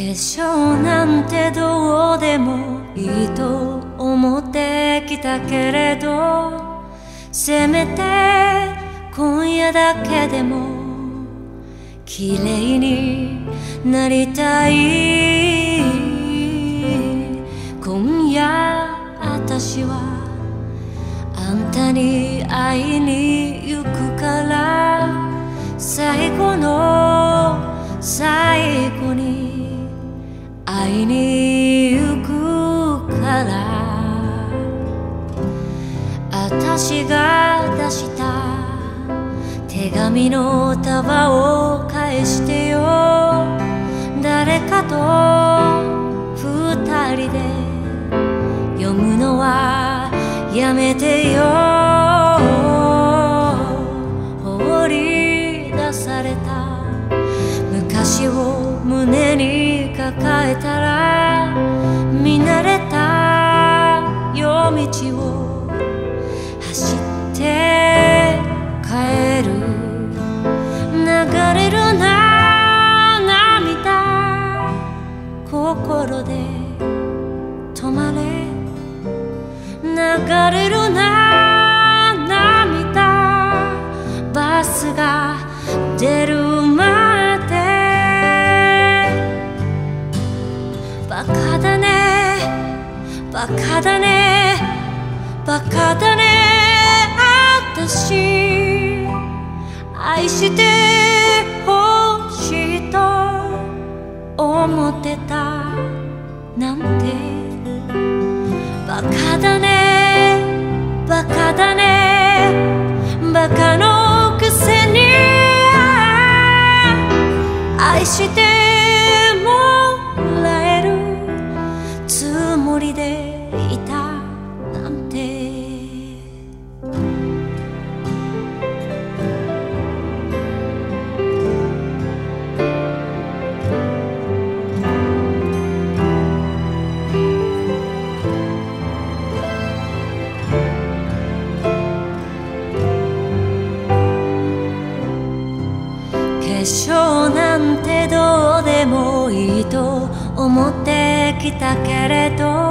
粧なんてどうでもいいと思ってきたけれどせめて今夜だけでも綺麗になりたい。今夜私はあんたに会いに行くから最後の最後会いに行くから。私が出した手紙の束を心で止まれ流れるな涙バスが出るまで。バカだね。バカだね。バカだね。バカだね。バカだね。バカのくせに。愛していと思ってきたけれど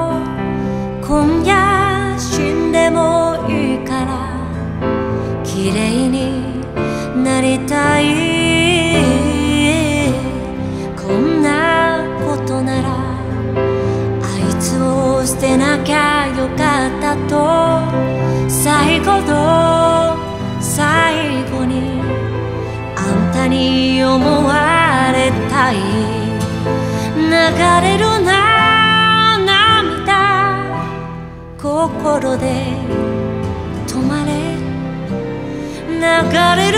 れるな涙。心で止まれ。流れ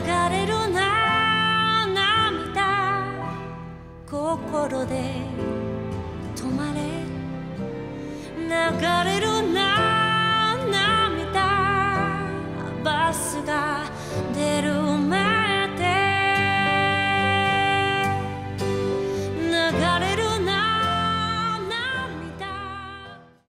流れるな涙。心で止まれ。流れるな涙。バスが出る。